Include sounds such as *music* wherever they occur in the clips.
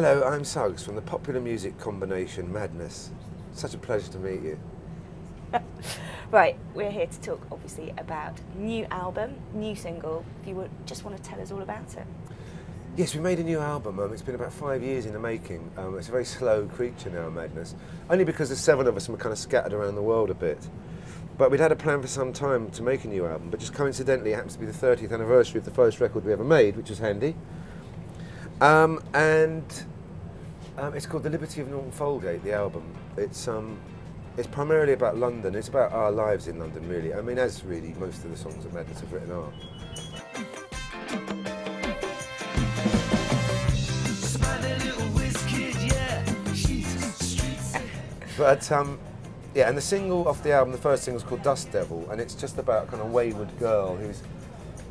Hello, I'm Suggs from the popular music combination Madness. Such a pleasure to meet you. *laughs* right, we're here to talk obviously about new album, new single. If you would just want to tell us all about it. Yes, we made a new album. Um, it's been about five years in the making. Um, it's a very slow creature now, Madness. Only because there's seven of us and we're kind of scattered around the world a bit. But we'd had a plan for some time to make a new album, but just coincidentally it happens to be the 30th anniversary of the first record we ever made, which was handy. Um, and um, it's called The Liberty of Norton Folgate, the album. It's, um, it's primarily about London. It's about our lives in London, really. I mean, as really most of the songs that Madness have written are. *laughs* But um, yeah, and the single off the album, the first single is called Dust Devil, and it's just about a kind of wayward girl who's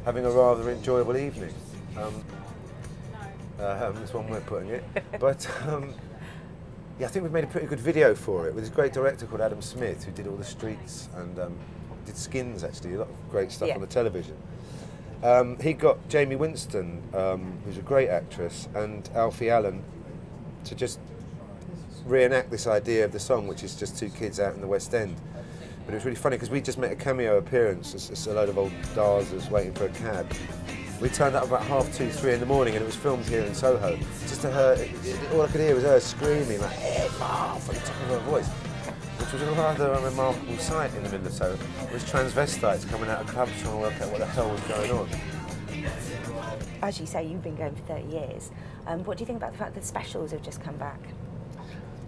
having a rather enjoyable evening. Um, uh, that's one way of putting it. but um, yeah, I think we've made a pretty good video for it with this great director called Adam Smith who did all the streets and um, did skins actually, a lot of great stuff Yeah. on the television. Um, he got Jaime Winstone, um, who's a great actress, and Alfie Allen to just reenact this idea of the song, which is just two kids out in the West End. But it was really funny because we just made a cameo appearance. It's, it's a load of old darzers waiting for a cab. We turned up about half two, three in the morning, and it was filmed here in Soho. Just to her, it, it- all I could hear was her screaming like "F off" at the top of her voice, which was a rather remarkable sight in the middle of Soho. It was transvestites coming out of clubs trying to work out what the hell was going on. As you say, you've been going for 30 years. Um, what do you think about the fact that the specials have just come back?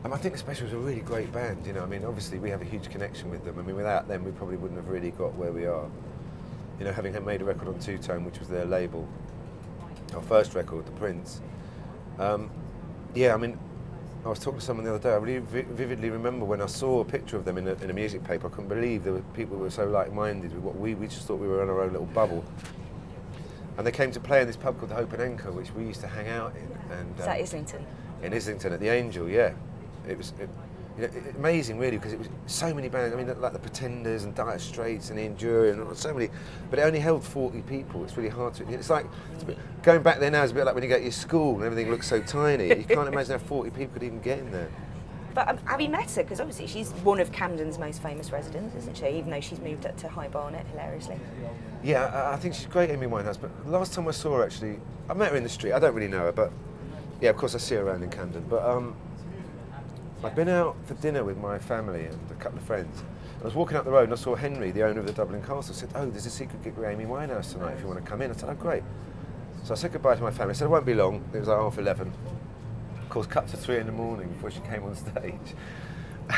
Um, I think the Specials are a really great band. You know, I mean, obviously we have a huge connection with them. I mean, without them, we probably wouldn't have really got where we are. You know, having made a record on Two Tone, which was their label, our first record, The Prince. Um, yeah, I mean, I was talking to someone the other day. I really vi- vividly remember when I saw a picture of them in a, in a music paper. I couldn't believe there were people who were so like-minded with what we we just thought we were in our own little bubble. And they came to play in this pub called the Hope and Anchor, which we used to hang out in. And Is that um, Islington? in Islington at the Angel, yeah. It was it, you know, it- amazing, really, because it was so many bands. I mean, like the Pretenders and Dire Straits and the Enduring, and so many. But it only held 40 people. It's really hard to. It's like it's bit, going back there now is a bit like when you go to your school and everything looks so tiny. You can't *laughs* imagine how 40 people could even get in there. But um, have you met her? Because obviously she's one of Camden's most famous residents, isn't she? Even though she's moved up to High Barnet, hilariously. Yeah, I, I think she's great, Amy Winehouse. But last time I saw her, actually, I met her in the street. I don't really know her, but yeah, of course I see her around in Camden. But um, I'd been out for dinner with my family and a couple of friends. I was walking up the road and I saw Henry, the owner of the Dublin Castle, said, "Oh, there's a secret gig with Amy Winehouse tonight. If you want to come in," I said, "Oh, great." So I said goodbye to my family. I said, "It won't be long." It was like half eleven. Of course, cut to three in the morning before she came on *laughs* stage,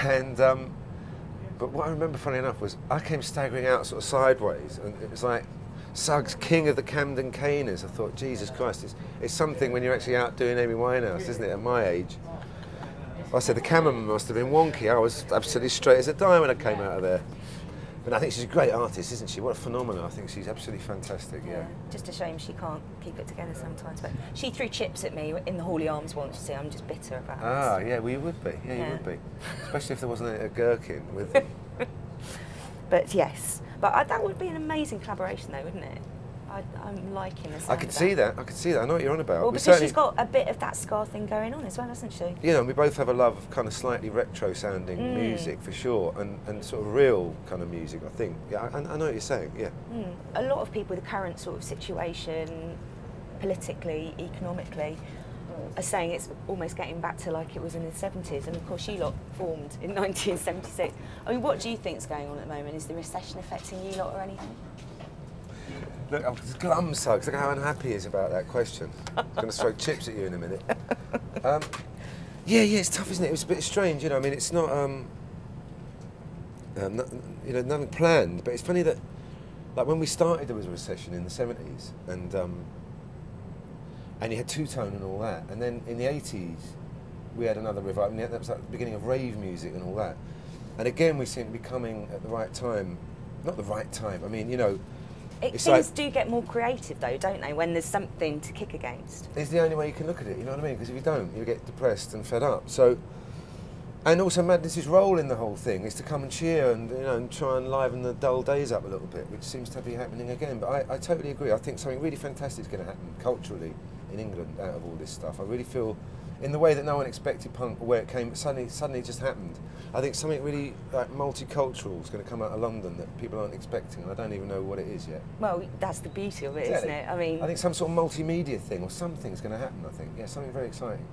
and. Um, but what I remember, funny enough, was I came staggering out sort of sideways, and it was like Suggs, king of the Camden Caners. I thought, Jesus Christ, it's, it's something when you're actually out doing Amy Winehouse, isn't it? At my age, I said the cameraman must have been wonky. I was absolutely straight as a die when I came out of there. But I think she's a great artist, isn't she? What a phenomenon! I think she's absolutely fantastic. Yeah. Just a shame she can't keep it together sometimes. But she threw chips at me in the Hawley Arms once. You see, I'm just bitter about Ah, it. yeah. Well, you would be. Yeah, you would be. Especially if there wasn't a, a gherkin with. *laughs* But yes, but I, that would be an amazing collaboration, though, wouldn't it? I, I'm liking this. I could see that. I could see that. I know what you're on about. Well, because she's got a bit of that ska thing going on as well, hasn't she? you know, we both have a love of kind of slightly retro sounding Mm. music for sure, and, and sort of real kind of music, I think. Yeah, I, I know what you're saying, yeah. Mm. A lot of people, the current sort of situation, politically, economically, are saying it's almost getting back to like it was in the 70s. And of course, you lot formed in *laughs* 1976. I mean, what do you think's going on at the moment? Is the recession affecting you lot or anything? Look, I'm just glum, Suggs. Look how unhappy he is about that question. I'm going to throw *laughs* chips at you in a minute. Um, yeah, yeah, it's tough, isn't it? It was a bit strange, you know. I mean, it's not, um, um, not, you know, nothing planned. But it's funny that, like, when we started, there was a recession in the 70s, and um, and you had two tone and all that. And then in the 80s, we had another revival. and That was like the beginning of rave music and all that. And again, we seem to be coming at the right time. Not the right time. I mean, you know, It, things like- do get more creative, though, don't they, when there's something to kick against? It's the only way you can look at it, you know what I mean? Because if you don't, you get depressed and fed up. So, and also Madness's role in the whole thing is to come and cheer and you know and try and liven the dull days up a little bit, which seems to be happening again. But I, I totally agree. I think something really fantastic is going to happen culturally in England out of all this stuff. I really feel in the way that no one expected punk or where it came. Suddenly, suddenly just happened. I think something really like multicultural is going to come out of London that people aren't expecting, and I don't even know what it is yet. Well, that's the beauty of it, Exactly. not it? I mean, I think some sort of multimedia thing or something's going to happen. I think, yeah, something very exciting.